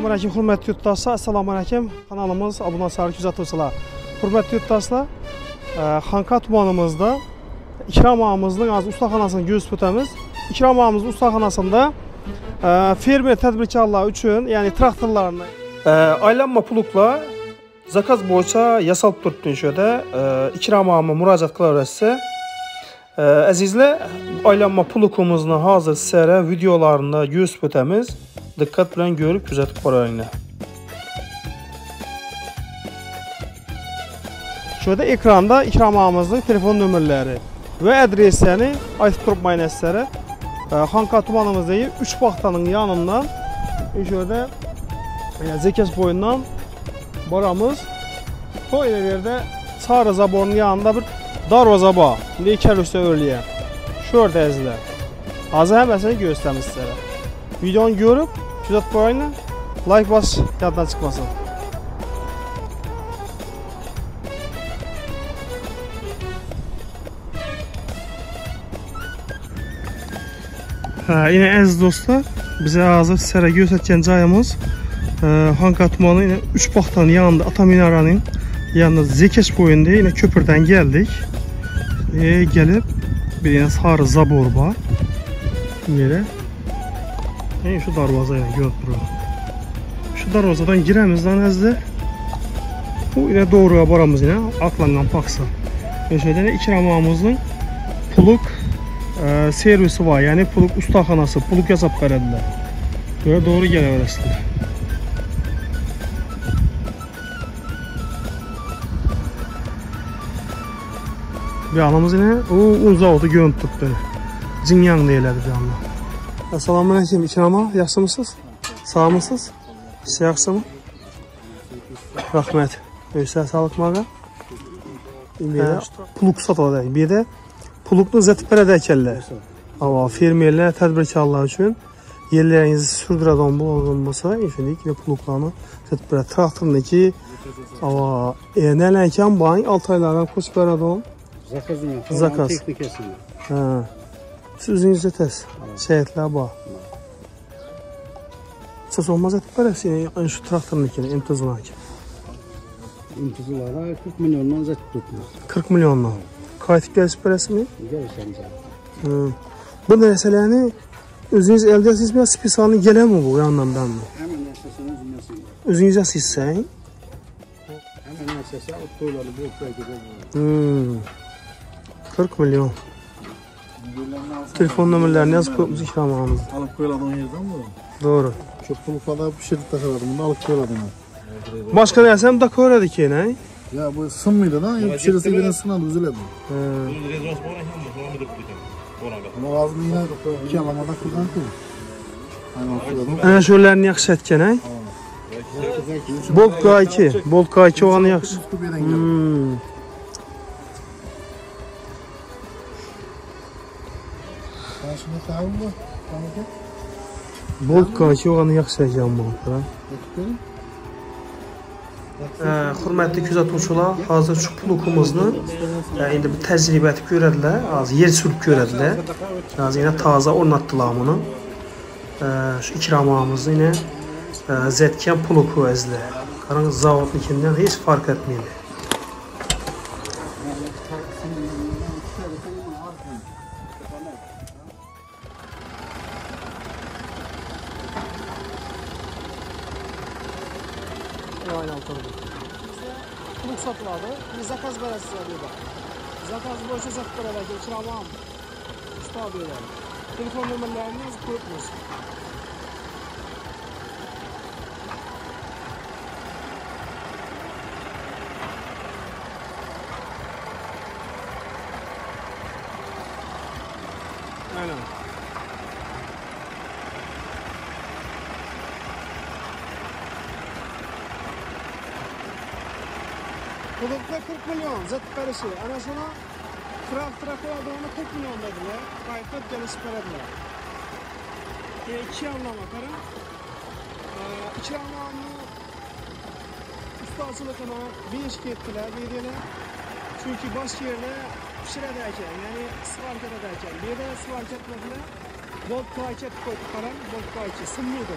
Assalamu alaykum hörmətli yurtdaşlar. Assalamu. Kanalımız Abuna Sarı Küzatırsılar. Hörmətli yurtdaşlar, e, Xanka tumanımızda İkram ağamızın az ustaxanasını göz tutamiz. İkram ağamızın ustaxanasında fermer tədbirkarlar üçün, yəni traktorlarını e, aylanma pulukla zakaz boyunca yasal tutduğun şöyle e, İkram ağama müracaat qılarsa e, əzizlər aylanma pulukumuzun hazır sizlərə videolarında göz tutamiz. Diqqət bilan görüb gözətib qarayın. Şurada ekranda ikram ağamızın telefon nömrələri və adreslərini aytıb durmayın sizlərə. Xankatumanımız deyil, 3 baxtanın yanından Eşədə e, Zəkəs boyundan baramız. O elə yerdə Çarı zaborunun yanında bir Darva zaba, Leykəl üstə örləyə Şör dəzilər Azı həməsini göstərmiş sizlərə Videonu görüb, güzət boyunla Like bas, yaddan çıxmasın. Hə, yenə əziz dostlar, bizə hazır sizlərə göstərəcəyim cayımız ə, Xanqa tumanı yenə 3 baxtanın yanında Ata Minaranın yanında Zekeş boyunda yenə köprüdən gəldik. E, gəlib bir yenə sarı zabor var. Yerə. Yəni şu darvaza görüb bura. Şu darvazadan girəmiz lan əzizlər. Bu yenə doğruya baramız yenə Aklandan Paksa. Meşədə iki ramamızın puluk ə, servisi var. Yəni puluk ustaxanası, puluk hesab verədilər. Görə doğru gələ verəsilər. Bir anamız yine o un zavodu görüntü tuttu. Cinyan deyilədi bir anda. Assalamu alaikum İkrama, yaxşımısınız? Sağ mısınız? Siz yaxşımı? Rahmet. Öysel sağlık mağa. Bir de puluk satılacaq. Bir də puluklu zətipərə dəkəllər. Amma fermerlər, tədbirkarlar üçün yerlərinizi sürdürədən bu olunmasa, infindik və puluklarını zətipərə traktorundakı amma e, nələnkan bayın 6 aylardan kursbəradon Zakazın Zakaz. teknikasını. Hə. Siz təs. Şəhidlər var. Söz olmaz etmərəs, yəni şu traktorundakini imtizlan ki. İmtizlara 40 milyondan zat tutmuş. 40 milyondan. Gəlib bərəsmi? Görürsen sen. Hı. Bu nəsələni özünüz əldə etmisiniz, ya spisalını gələnmi bu yandan mı? Hemen esasını cümlesinde. Özünüz əsissən? Hemen esasa o toyları okula gidelim. Hmm. 40 milyon. Telefon nömrələrini yazıb qoymuş ikramağımız. Alıp koyuladığın yerden mi? Doğru. Çok pulu falan pişirip takaladım. Bunu alıp koyuladım. Başqa nəsəm dekor edik yenə. Ya bu sın mıydı lan? Ya pişirisi birinin sınavı üzüledim. Hə. Ama ağzını yine iki alamada kullandım. Ana şöllərini yaxşı etken, hə? Bolt K2, Bolt K2 olanı yaxşı. Hmm. Bolt K2 olanı yaxşı ekan bu. Ekiplerim. Hörmətli küzatuvçular, hazır şu pulukumuzni e, indi bir təcrübə etib görədilər, az yer sürüb görədilər. Az yenə taza ornatdılar bunu. Şu ikramağımızı yenə zətkan puluku əzlər. Qarın zavodnikindən heç farq etməyir. Verələr, ikramam. Usta diyorlar. Telefon nömrələrini qoyubmuş. Aynen. Bulutla 40 milyon zat karışı. Ana sana traktora koyduğunu 40 milyon dediler. Kayıtlık gelişip verediler. E, iki anlama karın. E, İkramlarını ustaçılıkına değişik ettiler dediler. Çünkü başka yerine pişirederken yani sıvarket ederken bir de sıvarket etmediler. Bol kayçet koyduk falan, bol kayçet sınmıyordu.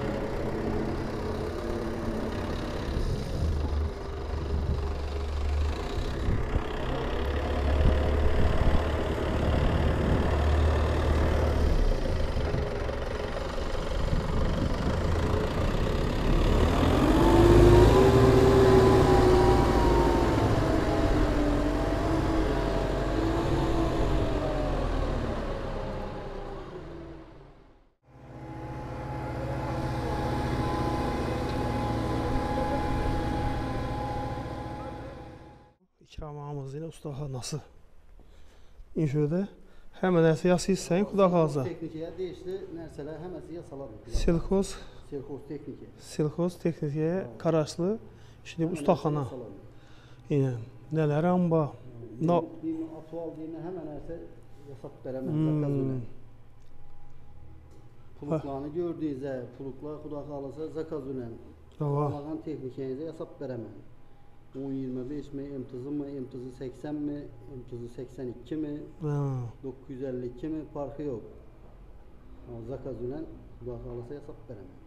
İkramımız yine ustaxanası. İnşödə həmən nəsə yasız sən xuda qalsa. Teknikiye değişti. Nerseler hemesi yasalar. Selxoz, Selkoz tekniki. selxoz texnikaya qarashlı şimdi ustaxana. Yine nələr amba. Na dini hemen nerse yasap veremez. Hmm. Hmm. Puluklarını gördüğünüzde puluklar kuda kalırsa zakaz önem. Rava. Ağlayan teknikenize yasap veremem. 10-25 mi, emtızı mı, emtızı 80 mi, emtızı 82 mi, Ha. 952 mi farkı yok. Ama zakaz önem kuda kalırsa yasap veremem.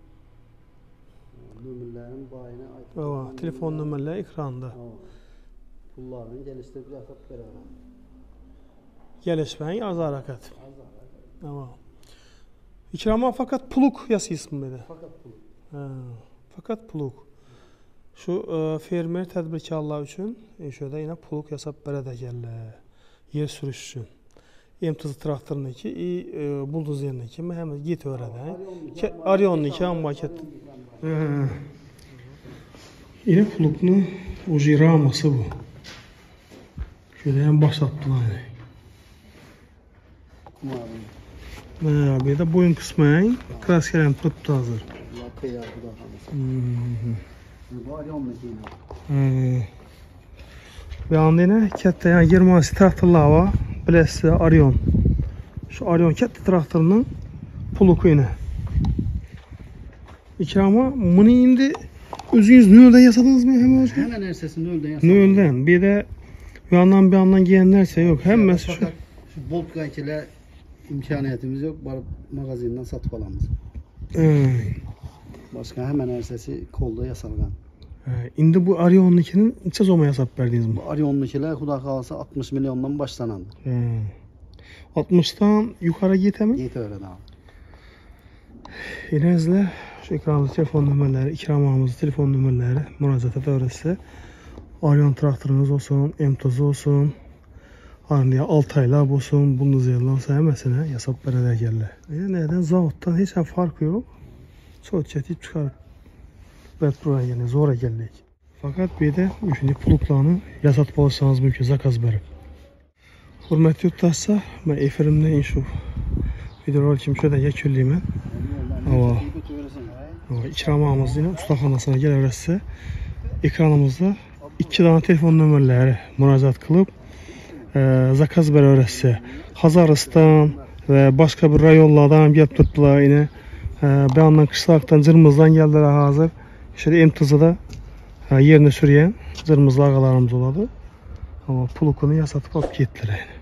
Nömürlerin bayına ait. Rava. Telefon nömrələri ekranda. Tamam. Pullarını geliştirip yasap veremem. Gəlişməyin az hərəkət. Tamam. İkrama fakat puluk yasısın belə. Fakat pul. Hə, fakat puluk. Şu ə, fermer tədbirkarlar üçün şöyle yine puluk hesab verədəkərlər. Yer sürüş üçün. Emtiz traktorunki, i ə, bulduz yeriniki həm git öyrədən. Arion'unki ham maket. Yine puluklu ucu raması bu. Şöyle hem başlattılar. Yani. Hə, bir də boyun qismən kraskələn tutdu hazır. Lakıya kuda anda yine kətdə yəni Germanisi traktorlar var. Biləsiz Arion. Şu Arion kətdə traktorunun puluku yine. İkrama bunu indi özünüz nöldən yasadınız mı həmin özü? Hemen ersesinde öldü yasap. Nöldən. Bir də bir yandan bir yandan giyənlərsə yox. Həmməsi şu. Fakat şu bolt kaykile imkaniyetimiz yok. Barıp magazinden satıp alamız. Hə. Başka hemen ersesi kolda yasalgan. Hə, İndi bu Arion'unkinin neçə zoma hesab verdiniz mi? Bu Aryon'dakiler kuda kalırsa 60 milyondan başlanandı. Hə. 60-dan yuxarı getəmi? Yeti öyle daha. Elinizlə şu ekranda telefon nömrələri, ikramımız telefon nömrələri müraciət edərsizsə Arion traktorunuz olsun, M-tozu olsun, Arnaya Altaylar olsun, Bundesliga'dan sevmesine yasap berede geldi. Yani neden zavuttan hiç farkı yok. Çok çetip çıkarıp Bet buraya yani zora geldik. Fakat bir de üçüncü puluklarını yasat olsanız mümkün zakaz berip. Hürmetli yurttaşlar, ben efirimde şu videolar kim şöyle yekölleyim Ama ama ikramamız yine ustaxanasına gələrsə ekranımızda iki tane telefon nömrələri müraciət qılıb e, zakaz verərsə Hazaristan və başqa bir rayonlardan gəlib tutdular yine e, Beyandan Qışlaqdan Cırmızdan gəldilər hazır. İşte emtizada e, yerini sürüyen Cırmızlı ağalarımız oladı. Ama pulukunu yasatıp alıp gittiler yani.